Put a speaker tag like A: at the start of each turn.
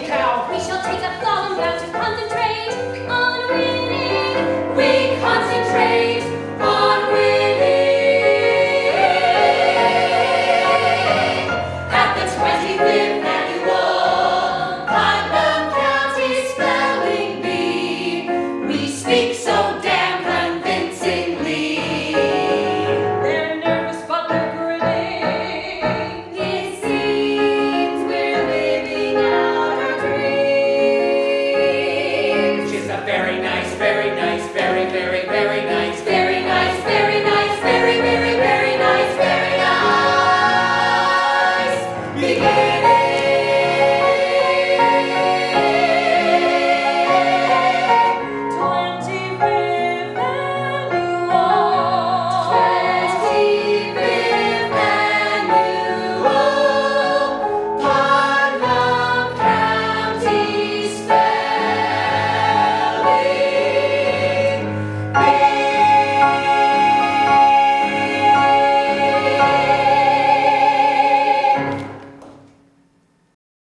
A: cow.
B: We shall take a solemn vow to